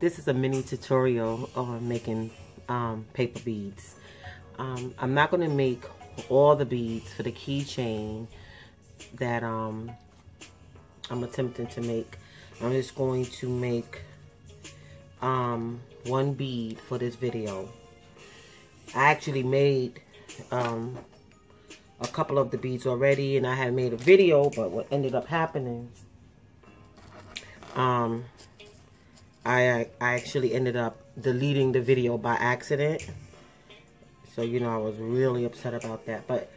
this is a mini tutorial on making um, paper beads. Um, I'm not going to make all the beads for the keychain that um, I'm attempting to make. I'm just going to make um, one bead for this video. I actually made um, a couple of the beads already and I had made a video but what ended up happening um, I, I actually ended up deleting the video by accident. So, you know, I was really upset about that. But,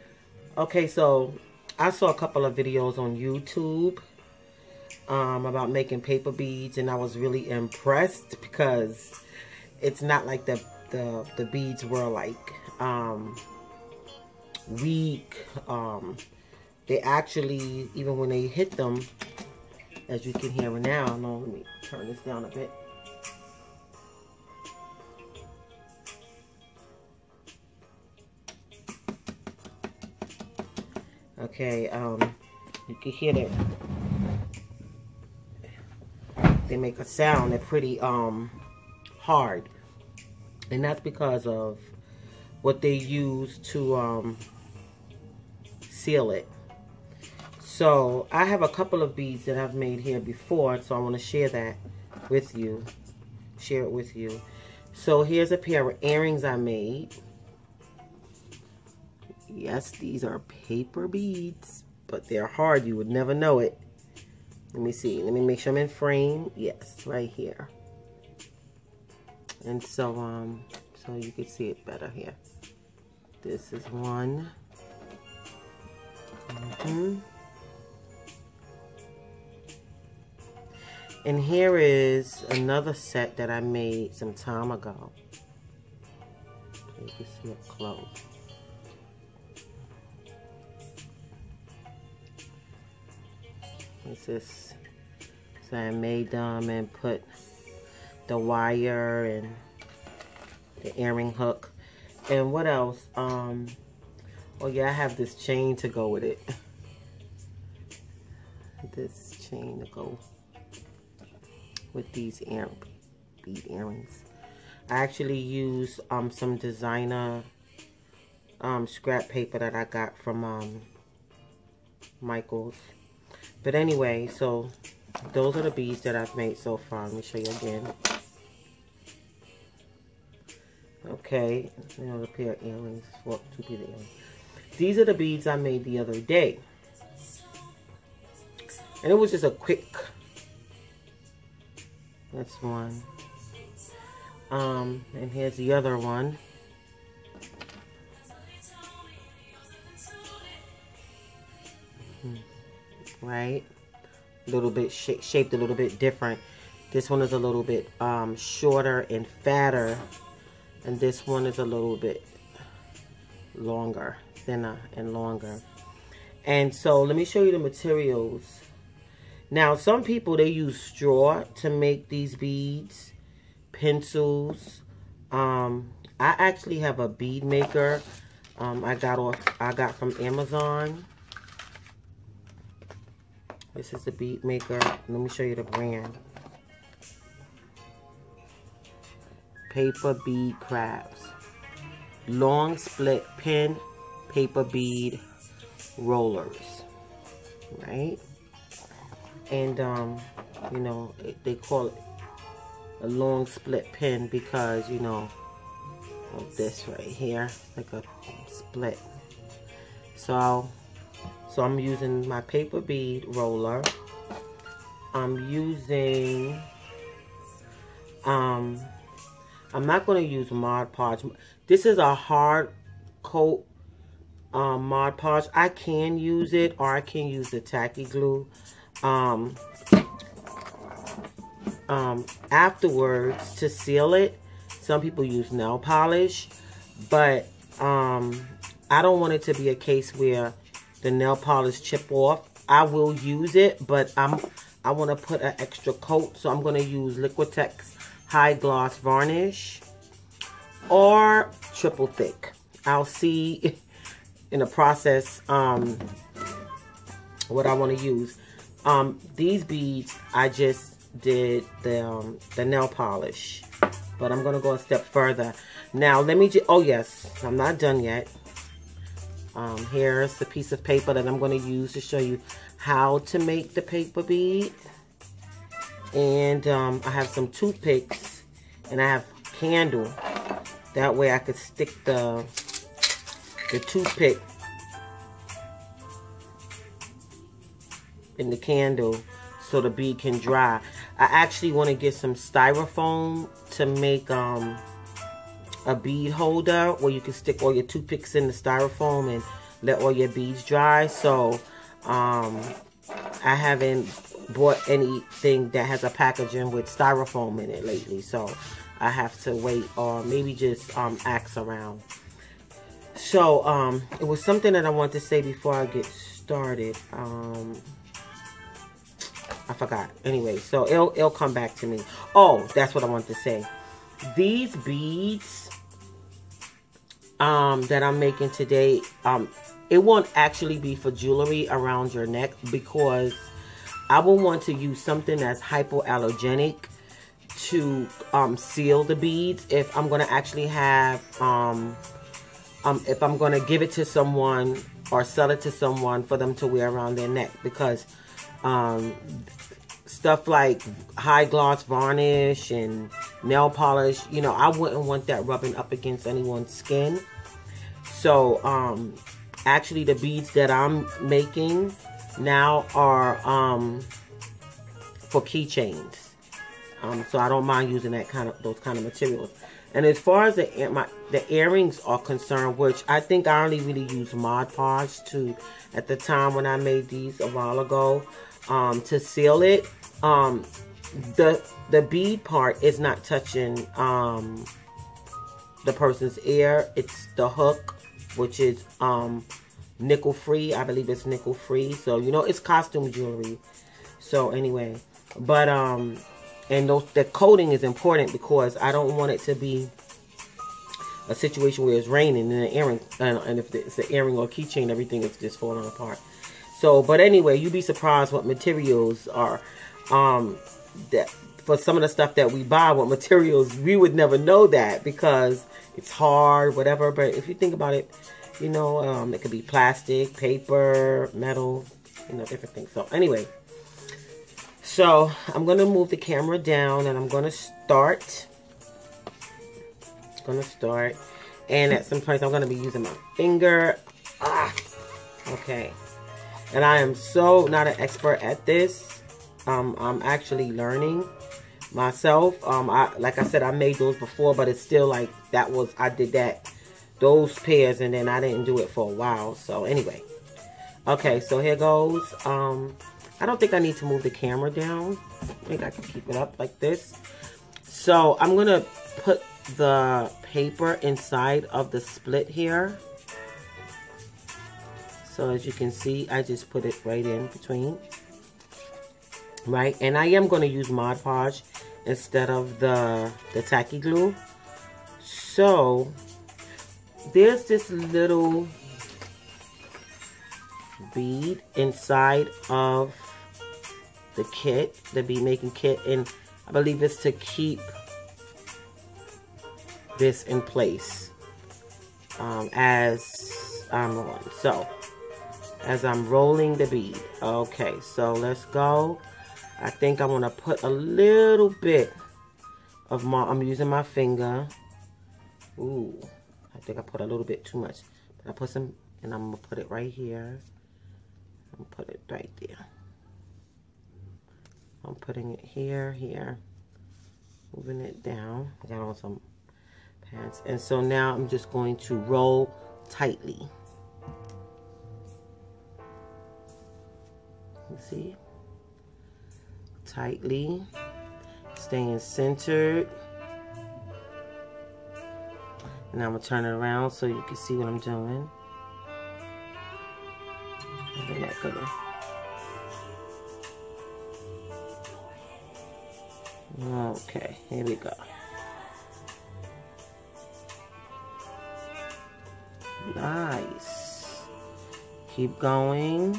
okay, so I saw a couple of videos on YouTube um, about making paper beads. And I was really impressed because it's not like the, the, the beads were like um, weak. Um, they actually, even when they hit them, as you can hear now. No, let me turn this down a bit. Okay, um, you can hear that they make a sound. They're pretty um hard, and that's because of what they use to um seal it. So I have a couple of beads that I've made here before, so I want to share that with you. Share it with you. So here's a pair of earrings I made. Yes, these are paper beads, but they're hard. You would never know it. Let me see. Let me make sure I'm in frame. Yes, right here. And so, um, so you can see it better here. This is one. Mm -hmm. And here is another set that I made some time ago. You can see it close. This is, so I made them and put the wire and the earring hook. And what else? Um, oh yeah, I have this chain to go with it. This chain to go with these ear bead earrings. I actually use um, some designer um, scrap paper that I got from um, Michaels. But anyway, so those are the beads that I've made so far. Let me show you again. Okay, another pair of earrings. Well, two pair of earrings. These are the beads I made the other day. And it was just a quick that's one. Um, and here's the other one. Hmm. Right? A little bit sh shaped a little bit different. This one is a little bit um, shorter and fatter. And this one is a little bit longer, thinner and longer. And so let me show you the materials now, some people, they use straw to make these beads, pencils. Um, I actually have a bead maker um, I got off, I got from Amazon. This is the bead maker. Let me show you the brand. Paper Bead Crafts. Long split pin paper bead rollers. Right? And um, you know they call it a long split pin because you know of this right here like a split. So so I'm using my paper bead roller. I'm using um I'm not going to use Mod Podge. This is a hard coat um, Mod Podge. I can use it or I can use the tacky glue um, um, afterwards to seal it. Some people use nail polish, but um, I don't want it to be a case where the nail polish chip off. I will use it, but I'm I want to put an extra coat, so I'm going to use Liquitex High Gloss Varnish or triple thick. I'll see in the process um, what I want to use. Um, these beads, I just did the, um, the nail polish. But I'm going to go a step further. Now, let me just, oh yes, I'm not done yet. Um, here's the piece of paper that I'm going to use to show you how to make the paper bead. And um, I have some toothpicks and I have candle. That way I could stick the, the toothpick in the candle so the bead can dry. I actually want to get some styrofoam to make um, a bead holder where you can stick all your toothpicks in the styrofoam and let all your beads dry. So um, I haven't bought anything that has a packaging with styrofoam in it lately. So I have to wait or maybe just um, ask around. So um, it was something that I want to say before I get started. Um, I forgot. Anyway, so it'll, it'll come back to me. Oh, that's what I want to say. These beads um, that I'm making today, um, it won't actually be for jewelry around your neck because I will want to use something that's hypoallergenic to um, seal the beads if I'm going to actually have, um, um, if I'm going to give it to someone or sell it to someone for them to wear around their neck because um, stuff like high gloss varnish and nail polish, you know, I wouldn't want that rubbing up against anyone's skin. So, um, actually the beads that I'm making now are um, for keychains. Um, so I don't mind using that kind of those kind of materials. And as far as the my, the earrings are concerned, which I think I only really used Mod Podge to at the time when I made these a while ago um, to seal it. Um, the the bead part is not touching um, the person's ear. It's the hook, which is um, nickel free. I believe it's nickel free. So you know it's costume jewelry. So anyway, but um and those, the coating is important because I don't want it to be a situation where it's raining and the earring, and, and if it's an earring or keychain, everything is just falling apart. So, but anyway, you'd be surprised what materials are. Um, that for some of the stuff that we buy, what materials we would never know that because it's hard, whatever. But if you think about it, you know, um, it could be plastic, paper, metal, you know, different things. So anyway. So I'm going to move the camera down and I'm going to start. going to start. And at some point I'm going to be using my finger. Ah, okay. And I am so not an expert at this. Um, I'm actually learning myself. Um, I Like I said, I made those before, but it's still like that was, I did that, those pairs, and then I didn't do it for a while. So anyway. Okay, so here goes. Um, I don't think I need to move the camera down. I think I can keep it up like this. So I'm going to put the paper inside of the split here. So as you can see, I just put it right in between. Right, and I am going to use Mod Podge instead of the, the tacky glue. So, there's this little bead inside of the kit, the bead making kit, and I believe it's to keep this in place um, as I'm on. So, as I'm rolling the bead. Okay, so let's go. I think I want to put a little bit of my, I'm using my finger. Ooh, I think I put a little bit too much. But I put some, and I'm going to put it right here. I'm to put it right there. I'm putting it here, here, moving it down. I got on some pants. And so now I'm just going to roll tightly. See? Tightly, staying centered. And I'm to turn it around so you can see what I'm doing. Then gonna Okay, here we go. Nice. Keep going.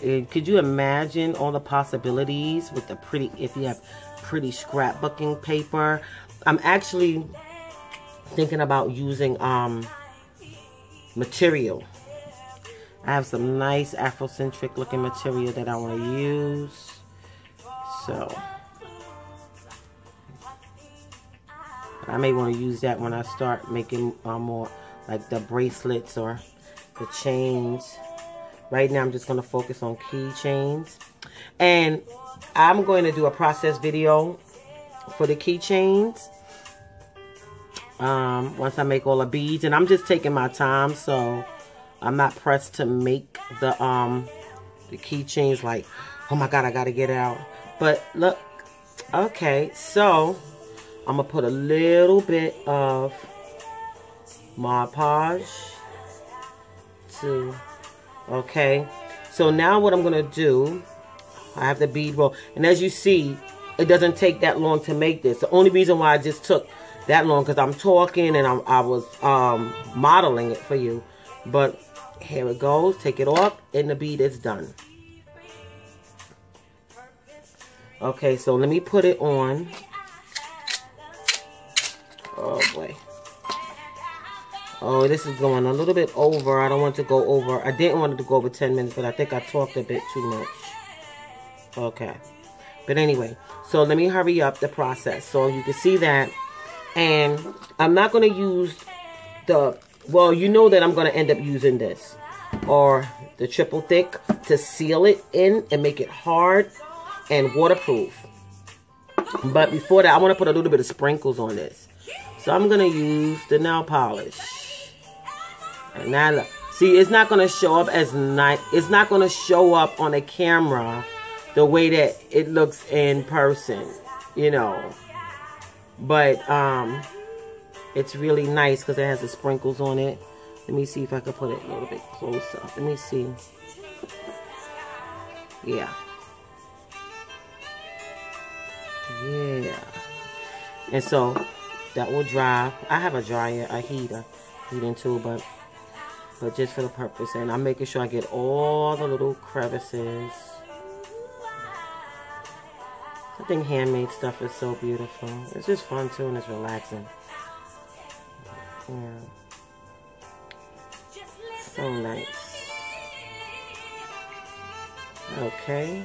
Could you imagine all the possibilities with the pretty, if you have pretty scrapbooking paper? I'm actually thinking about using um, material. I have some nice Afrocentric looking material that I want to use. So, I may want to use that when I start making uh, more like the bracelets or the chains. Right now, I'm just going to focus on keychains. And I'm going to do a process video for the keychains. Um, once I make all the beads. And I'm just taking my time, so I'm not pressed to make the um the keychains like, oh my god, I gotta get out. But look, okay, so I'm gonna put a little bit of Mod Podge to okay. So now what I'm gonna do, I have the bead roll, and as you see, it doesn't take that long to make this. The only reason why I just took that long because I'm talking and I'm, I was um, modeling it for you. But here it goes. Take it off and the bead is done. Okay, so let me put it on. Oh boy. Oh, this is going a little bit over. I don't want to go over. I didn't want it to go over 10 minutes, but I think I talked a bit too much. Okay. But anyway, so let me hurry up the process. So you can see that. And I'm not going to use the well, you know that I'm going to end up using this or the triple thick to seal it in and make it hard and waterproof. But before that, I want to put a little bit of sprinkles on this. So I'm going to use the nail polish. And now look. See, it's not going to show up as nice. It's not going to show up on a camera the way that it looks in person, you know. But um it's really nice because it has the sprinkles on it. Let me see if I can put it a little bit closer. Let me see. Yeah. Yeah. And so that will dry. I have a dryer, a heater, heating tool, but but just for the purpose. And I'm making sure I get all the little crevices. I think handmade stuff is so beautiful. It's just fun too and it's relaxing. Yeah. So nice. Okay.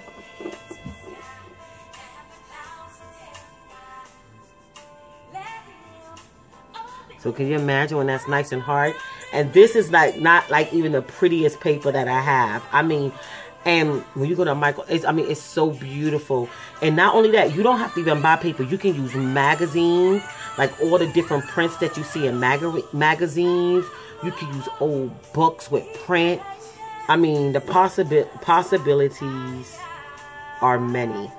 So can you imagine when that's nice and hard? And this is like not like even the prettiest paper that I have. I mean, and when you go to Michael, I mean, it's so beautiful. And not only that, you don't have to even buy paper. You can use magazines, like all the different prints that you see in mag magazines. You can use old books with print. I mean, the possibi possibilities are many.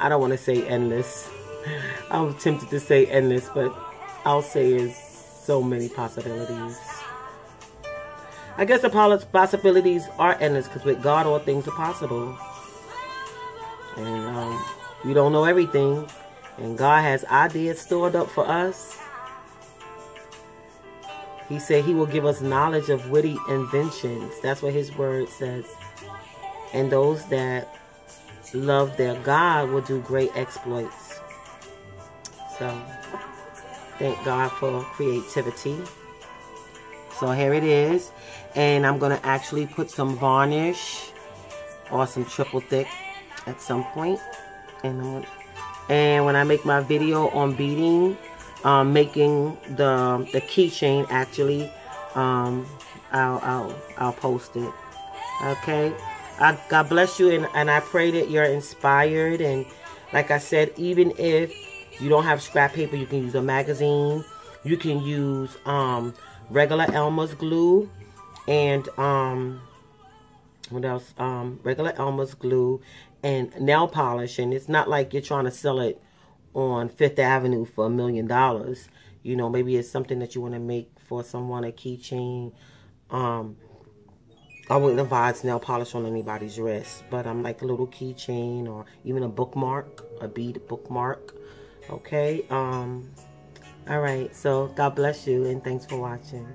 I don't want to say endless. I'm tempted to say endless, but I'll say is so many possibilities. I guess the possibilities are endless because with God all things are possible. And um, we don't know everything. And God has ideas stored up for us. He said he will give us knowledge of witty inventions. That's what his word says. And those that love their God will do great exploits. So, thank God for creativity. So here it is. And I'm going to actually put some varnish or some triple thick at some point. And, and when I make my video on beading, um, making the, the keychain actually, um, I'll, I'll, I'll post it. Okay. I, God bless you and, and I pray that you're inspired. And like I said, even if you don't have scrap paper, you can use a magazine. You can use um, regular Elmer's glue and um what else? Um regular Elmer's glue and nail polish. And it's not like you're trying to sell it on Fifth Avenue for a million dollars. You know maybe it's something that you want to make for someone a keychain. Um I wouldn't advise nail polish on anybody's wrist but I'm like a little keychain or even a bookmark a bead bookmark okay um all right so God bless you and thanks for watching